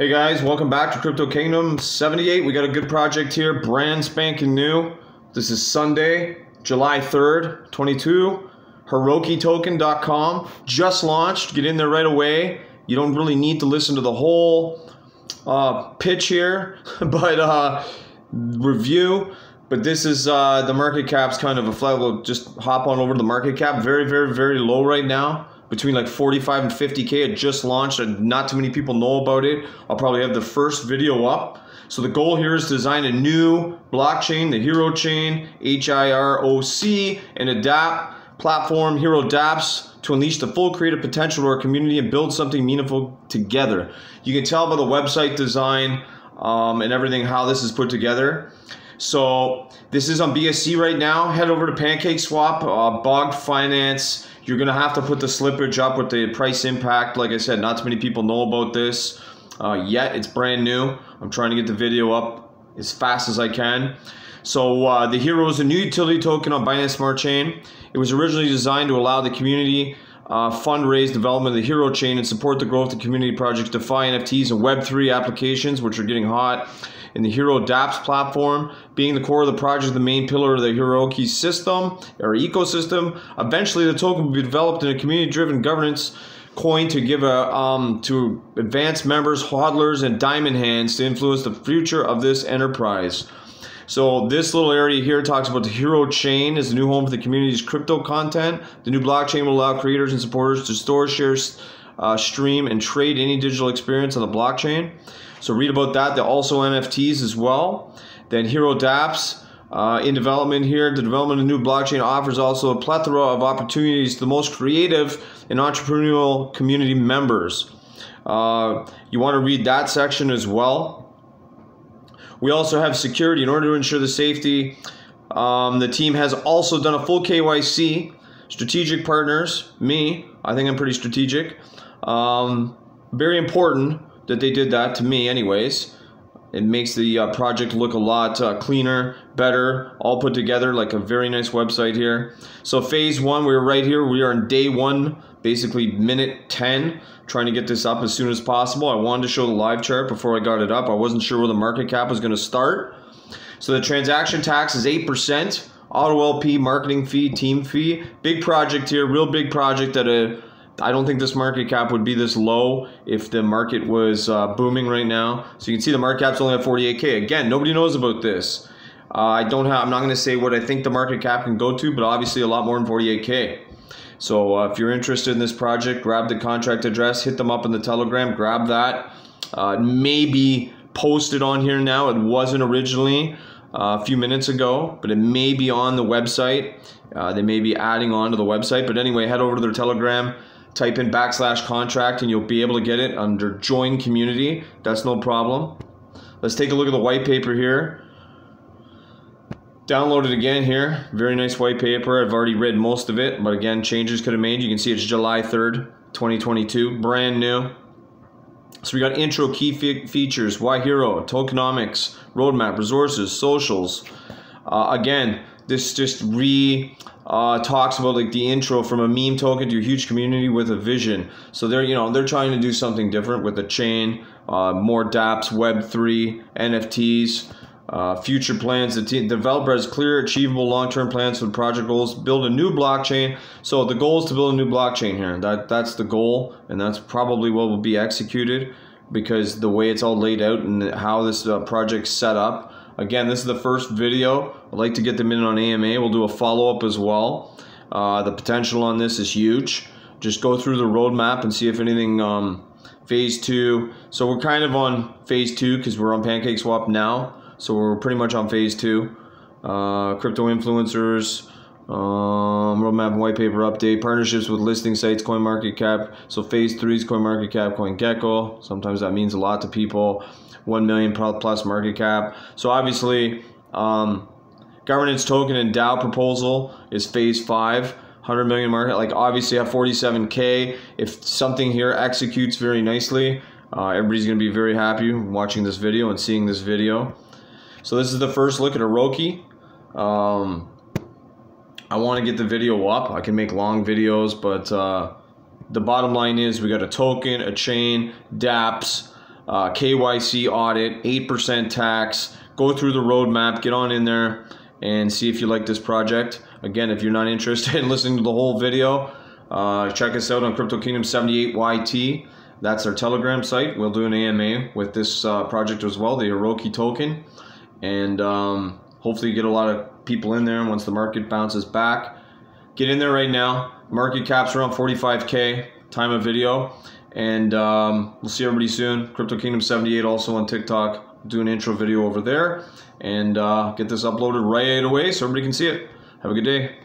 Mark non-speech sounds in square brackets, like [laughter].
Hey guys, welcome back to Crypto Kingdom 78. We got a good project here, brand spanking new. This is Sunday, July 3rd, 22. HirokiToken.com just launched. Get in there right away. You don't really need to listen to the whole uh, pitch here, [laughs] but uh, review. But this is uh, the market cap's kind of a flat. We'll just hop on over to the market cap. Very, very, very low right now between like 45 and 50k. It just launched and not too many people know about it. I'll probably have the first video up. So the goal here is to design a new blockchain, the Hiro Chain, H-I-R-O-C, and adapt platform Hiro dApps to unleash the full creative potential of our community and build something meaningful together. You can tell by the website design um, and everything how this is put together. So this is on BSC right now. Head over to PancakeSwap, uh, Bogged Finance, you're going to have to put the slippage up with the price impact. Like I said, not too many people know about this uh, yet. It's brand new. I'm trying to get the video up as fast as I can. So uh, the Hiro is a new utility token on Binance Smart Chain. It was originally designed to allow the community uh, fundraise development of the Hiro Chain and support the growth of community projects, DeFi NFTs, and Web3 applications, which are getting hot in the Hiro dApps platform, being the core of the project, the main pillar of the Hiroki system or ecosystem. Eventually, the token will be developed in a community-driven governance coin to give a um, to advanced members, hodlers, and diamond hands to influence the future of this enterprise. So this little area here talks about the Hiro Chain as a new home for the community's crypto content. The new blockchain will allow creators and supporters to store, share, uh, stream, and trade any digital experience on the blockchain. So read about that. There are also NFTs as well. Then Hiro dApps. Uh, in development here, the development of the new blockchain offers also a plethora of opportunities to the most creative and entrepreneurial community members. Uh, you want to read that section as well. We also have security in order to ensure the safety. Um, the team has also done a full KYC. Strategic partners, me, I think I'm pretty strategic. Um, very important that they did that to me, anyways. It makes the uh, project look a lot uh, cleaner, better, all put together like a very nice website here. So phase one, we're right here. We are in day one, basically minute 10, trying to get this up as soon as possible. I wanted to show the live chart before I got it up. I wasn't sure where the market cap was going to start. So the transaction tax is 8%. Auto LP marketing fee, team fee. Big project here, real big project at a I don't think this market cap would be this low if the market was uh, booming right now. So you can see the market cap's only at 48k. Again, nobody knows about this. Uh, I don't have. I'm not going to say what I think the market cap can go to, but obviously a lot more than 48k. So uh, if you're interested in this project, grab the contract address, hit them up in the Telegram, grab that. Uh, maybe posted on here now. It wasn't originally uh, a few minutes ago, but it may be on the website. Uh, they may be adding on to the website. But anyway, head over to their Telegram type in backslash contract and you'll be able to get it under join community. That's no problem. Let's take a look at the white paper here. Download it again here. Very nice white paper. I've already read most of it, but again, changes could have made. You can see it's July 3rd, 2022. Brand new. So we got intro key fe features, why Hiro, tokenomics, roadmap, resources, socials. Uh, again, this just re uh, talks about like the intro from a meme token to a huge community with a vision. So they're you know they're trying to do something different with the chain, uh, more DApps, Web three, NFTs. Uh, future plans. The team, developer has clear, achievable long-term plans for project goals. Build a new blockchain. So the goal is to build a new blockchain here. That that's the goal, and that's probably what will be executed because the way it's all laid out and how this uh, project's set up Again, this is the first video. I'd like to get them in on AMA. We'll do a follow-up as well. Uh, the potential on this is huge. Just go through the roadmap and see if anything um, phase two. So we're kind of on phase two because we're on PancakeSwap now. So we're pretty much on phase two. Uh, crypto influencers, um, roadmap white paper update, partnerships with listing sites, CoinMarketCap. So phase three is CoinMarketCap, CoinGecko. Sometimes that means a lot to people. 1 million plus market cap. So obviously, um, governance token and DAO proposal is phase five. 100 million market, like obviously have 47k. If something here executes very nicely, uh, everybody's gonna be very happy watching this video and seeing this video. So this is the first look at Hiroki. Um, I want to get the video up. I can make long videos, but uh, the bottom line is we got a token, a chain, DApps, uh, KYC audit, 8% tax. Go through the roadmap, get on in there, and see if you like this project. Again, if you're not interested in [laughs] listening to the whole video, uh, check us out on Crypto Kingdom 78YT. That's our Telegram site. We'll do an AMA with this uh, project as well, the Hiroki token. And um, hopefully, get a lot of people in there once the market bounces back. Get in there right now. Market cap's around 45K, time of video. And um, we'll see everybody soon. Crypto Kingdom 78 also on TikTok. Do an intro video over there and uh, get this uploaded right away so everybody can see it. Have a good day.